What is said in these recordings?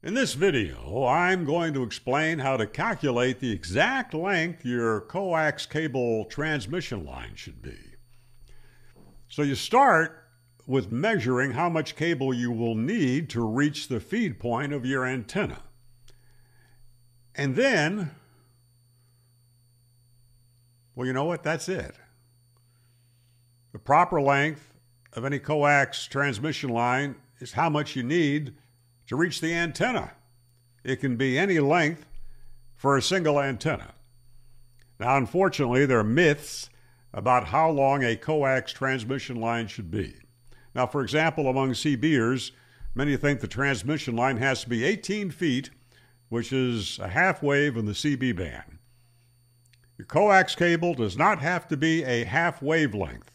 In this video, I'm going to explain how to calculate the exact length your coax cable transmission line should be. So you start with measuring how much cable you will need to reach the feed point of your antenna. And then, well, you know what? That's it. The proper length of any coax transmission line is how much you need to reach the antenna. It can be any length for a single antenna. Now, unfortunately, there are myths about how long a coax transmission line should be. Now, for example, among CBers, many think the transmission line has to be 18 feet, which is a half wave in the CB band. Your coax cable does not have to be a half wavelength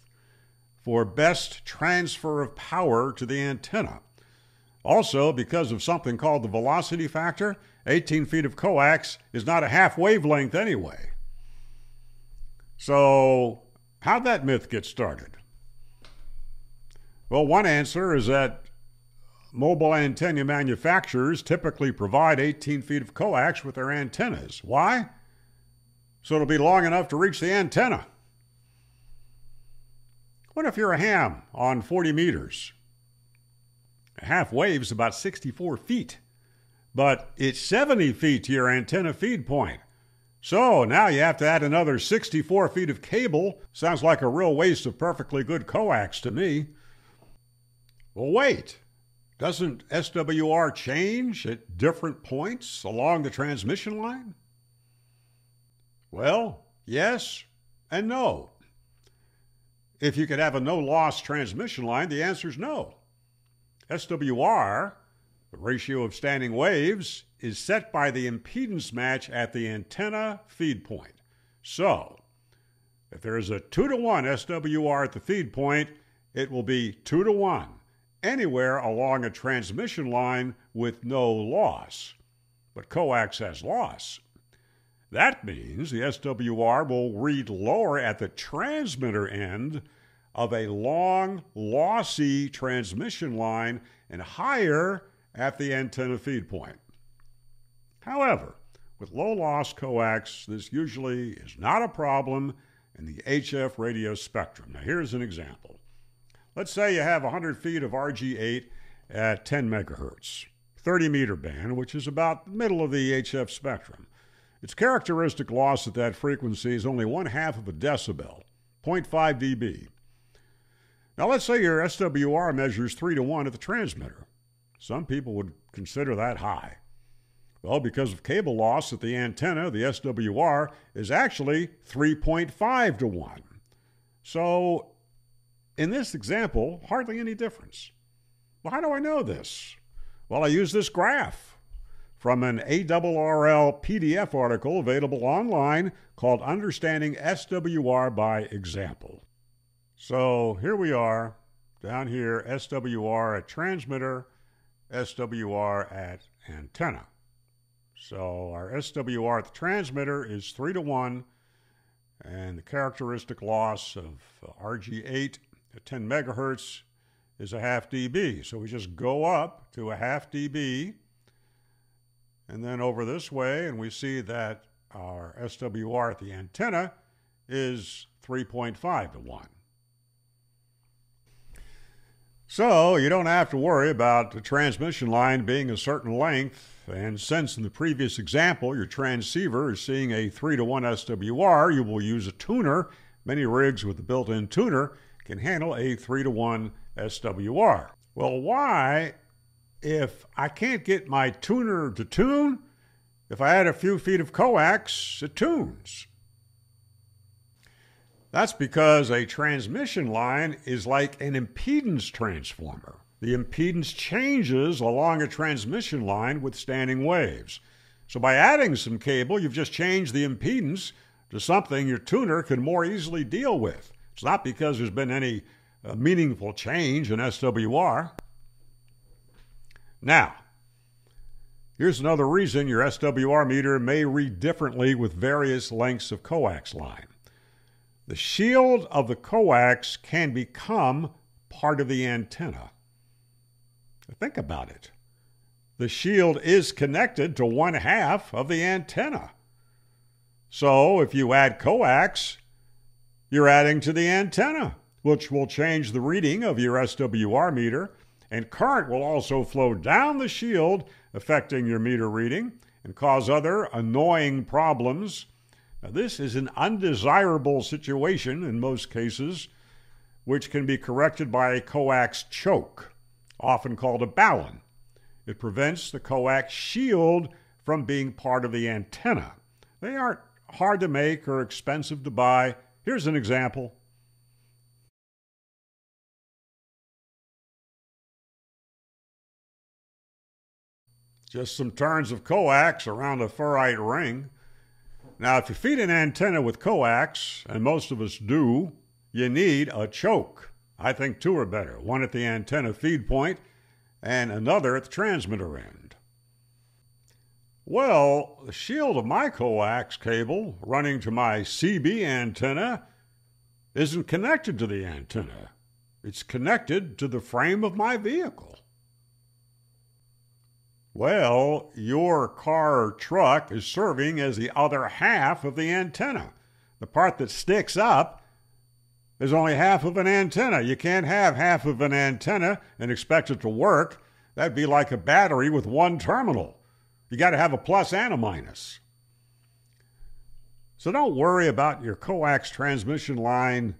for best transfer of power to the antenna. Also, because of something called the velocity factor, 18 feet of coax is not a half wavelength anyway. So, how'd that myth get started? Well, one answer is that mobile antenna manufacturers typically provide 18 feet of coax with their antennas. Why? So it'll be long enough to reach the antenna. What if you're a ham on 40 meters? Half wave's about 64 feet, but it's 70 feet to your antenna feed point. So now you have to add another 64 feet of cable. Sounds like a real waste of perfectly good coax to me. Well, wait. Doesn't SWR change at different points along the transmission line? Well, yes and no. If you could have a no loss transmission line, the answer is no. SWR, the ratio of standing waves, is set by the impedance match at the antenna feed point. So, if there is a 2 to 1 SWR at the feed point, it will be 2 to 1 anywhere along a transmission line with no loss. But coax has loss. That means the SWR will read lower at the transmitter end of a long, lossy transmission line and higher at the antenna feed point. However, with low loss coax, this usually is not a problem in the HF radio spectrum. Now, here's an example. Let's say you have 100 feet of RG8 at 10 megahertz, 30 meter band, which is about the middle of the HF spectrum. Its characteristic loss at that frequency is only one half of a decibel, 0.5 dB. Now, let's say your SWR measures 3 to 1 at the transmitter. Some people would consider that high. Well, because of cable loss at the antenna, the SWR is actually 3.5 to 1. So, in this example, hardly any difference. Well, how do I know this? Well, I use this graph from an ARRL PDF article available online called Understanding SWR by Example. So here we are down here, SWR at transmitter, SWR at antenna. So our SWR at the transmitter is 3 to 1, and the characteristic loss of RG8 at 10 megahertz is a half dB. So we just go up to a half dB, and then over this way, and we see that our SWR at the antenna is 3.5 to 1. So you don't have to worry about the transmission line being a certain length. And since in the previous example your transceiver is seeing a 3 to 1 SWR, you will use a tuner. Many rigs with a built in tuner can handle a 3 to 1 SWR. Well, why, if I can't get my tuner to tune, if I add a few feet of coax, it tunes? That's because a transmission line is like an impedance transformer. The impedance changes along a transmission line with standing waves. So by adding some cable, you've just changed the impedance to something your tuner can more easily deal with. It's not because there's been any uh, meaningful change in SWR. Now, here's another reason your SWR meter may read differently with various lengths of coax line. The shield of the coax can become part of the antenna. Think about it. the shield is connected to one half of the antenna. So if you add coax, you're adding to the antenna, which will change the reading of your SWR meter, and current will also flow down the shield, affecting your meter reading and cause other annoying problems. Now, this is an undesirable situation in most cases, which can be corrected by a coax choke, often called a balun. It prevents the coax shield from being part of the antenna. They aren't hard to make or expensive to buy. Here's an example. Just some turns of coax around a ferrite ring. Now, if you feed an antenna with coax, and most of us do, you need a choke. I think two are better one at the antenna feed point and another at the transmitter end. Well, the shield of my coax cable running to my CB antenna isn't connected to the antenna. It's connected to the frame of my vehicle. Well, your car or truck is serving as the other half of the antenna. The part that sticks up is only half of an antenna. You can't have half of an antenna and expect it to work. That'd be like a battery with one terminal. You got to have a plus and a minus. So don't worry about your coax transmission line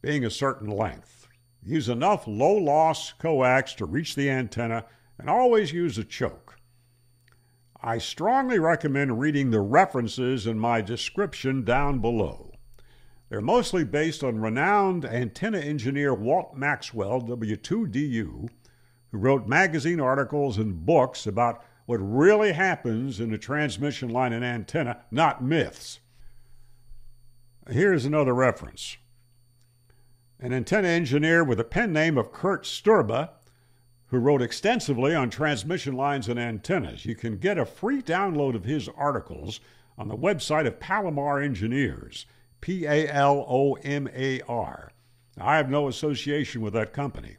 being a certain length. Use enough low loss coax to reach the antenna and always use a choke. I strongly recommend reading the references in my description down below. They're mostly based on renowned antenna engineer Walt Maxwell, W2DU, who wrote magazine articles and books about what really happens in a transmission line and antenna, not myths. Here's another reference. An antenna engineer with the pen name of Kurt Sterba, who wrote extensively on transmission lines and antennas. You can get a free download of his articles on the website of Palomar Engineers. P A L O M A R. I have no association with that company.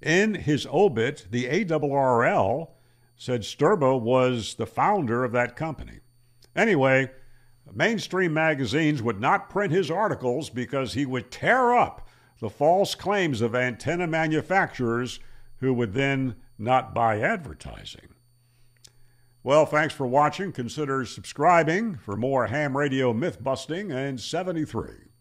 In his obit, the ARRL said Sterba was the founder of that company. Anyway, mainstream magazines would not print his articles because he would tear up the false claims of antenna manufacturers who would then not buy advertising. Well, thanks for watching. Consider subscribing for more ham radio myth busting and 73.